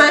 Спасибо.